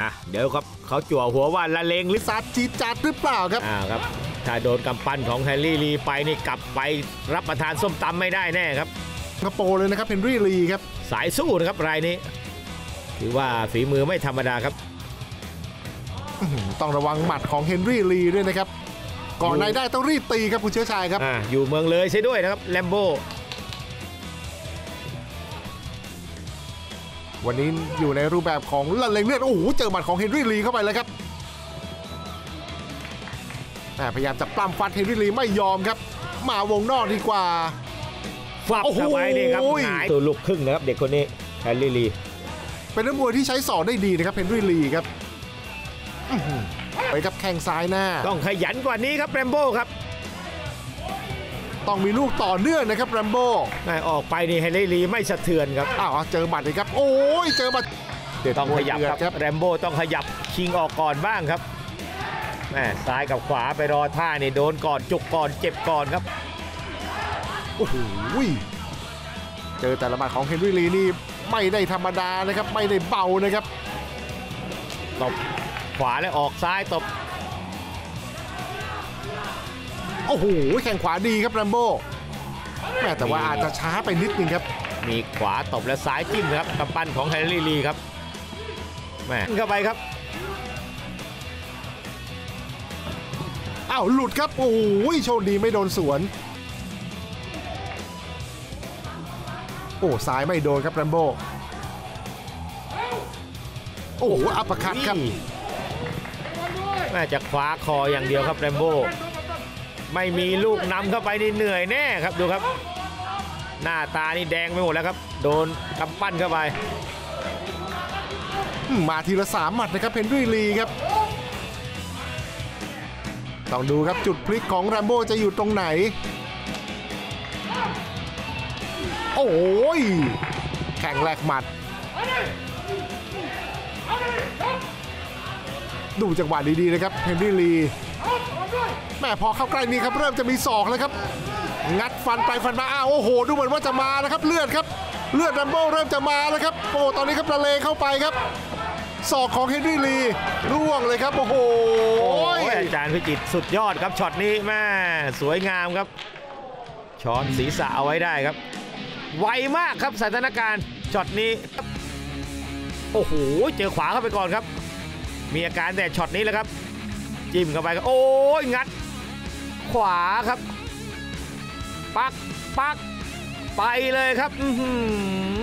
อะเดี๋ยวครับเขาจั่วหัวว่าละเลงหรือสัตว์จีดจัดหรือเปล่าครับอ่าครับ ถ้าโดนกำปั้นของแฮร์รี่ลีไปนี่กลับไปรับประทานส้มตำไม่ได้แน่ครับสิงคโปร์เลยนะครับเฮนรี่ลีครับสายสู้นะครับรายนี้ถือว่าฝีมือไม่ธรรมดาครับอื้อหือต้องระวังหมัดของเฮนรี่ลีด้วยนะครับ ก่อนในได้ต้องรีบตีครับคุณเชื้อชายครับอ่าอยู่เมืองเลยใช่ด้วยนะครับแลมโบ วันนี้อยู่ในรูปแบบของละเลงเลือด โอ้โห เจอหมัดของเฮนรี่ลีเข้าไปแล้วครับแหม่พยายามจะปล้ำฟัดเฮนรี่ลีไม่ยอมครับ มาวงนอกดีกว่าฟับโอ้โหเข้าไปนี่ครับหงายตัวลูกครึ่งนะครับ เด็กคนนี้เฮนรี่ลี เป็นนักมวยที่ใช้ศอกได้ดีนะครับเฮนรี่ลีครับอื้อหือไปครับแข้งซ้ายหน้า ต้องขยันกว่านี้ครับแรมโบ้ครับ ต้องมีลูกต่อเนื่องนะครับแรมโบ้แม่ออกไปนี่แฮร์รี่ลีไม่สะเทือนครับอ้าวเจอหมัดเลยครับโอ้ยเจอหมัดเด็ดต้องขยับมวครับเดือดแรมโบ้ต้องขยับชิงออกก่อนบ้างครับแม่ซ้ายกับขวาไปรอท่านี่โดนก่อนจุกก่อนเจ็บก่อนครับโอ้โหเจอแต่ละหมัดของเฮนรี่ลีนี่ไม่ได้ธรรมดานะครับไม่ได้เบานะครับตบขวาแล้วออกซ้ายตบ โอ้โหแข้งขวาดีครับแรมโบแหม่แต่ว่าอาจจะช้าไปนิดนึงครับ มีขวาตบและซ้ายจิ้มครับกำปั้นของเฮนรี่ลีครับแหม่เข้าไปครับอ้าวหลุดครับโอ้ยโชคดีไม่โดนสวน โอ้ซ้ายไม่โดนครับแรมโบ้โอ้โหอัปเปอร์คัตครับนี่แม่จะคว้าคออย่างเดียวครับแรมโบ้ ไม่มีลูกนำเข้าไปนี่เหนื่อยแน่ครับดูครับ หน้าตานี่แดงไปหมดแล้วครับ โดนกำปั้นเข้าไป มาทีละสามหมัดนะครับเฮนรีลีครับต้องดูครับจุดพลิกของแรมโบ้จะอยู่ตรงไหน โอ้ยแข่งแรกหมัด ดูจังหวะดีๆนะครับเฮนรี่ลี แม่พอเข้าใกล้นี้ครับเริ่มจะมีศอกแล้วครับ งัดฟันไปฟันมาอ้าวโอ้โห ดูเหมือนว่าจะมาแล้วครับ เลือดครับเลือดแรมโบ้เริ่มจะมาแล้วครับโอ้ตอนนี้ครับระเลงเข้าไปครับศอกของเฮนรี่ลีร่วงเลยครับโอ้โหโอ้ยอาจารย์พิจิตสุดยอดครับช็อตนี้แม่สวยงามครับช้อนศีรษะเอาไว้ได้ครับ ไวมากครับสถานการณ์ช็อตนี้โอ้โหเจอขวาเข้าไปก่อนครับ มีอาการแต่ช็อตนี้แหละครับ จิ้มเข้าไปครับโอ้ยงัด ขวาครับ ปักปักไปเลยครับอื้อหื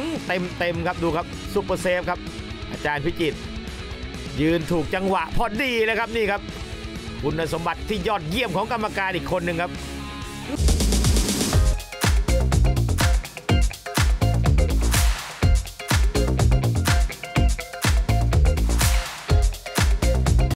อเต็มเต็มครับดูครับซุปเปอร์เซฟครับ อาจารย์พิจิตรยืนถูกจังหวะพอดีเลยครับนี่ครับ คุณสมบัติที่ยอดเยี่ยมของกรรมการอีกคนหนึ่งครับ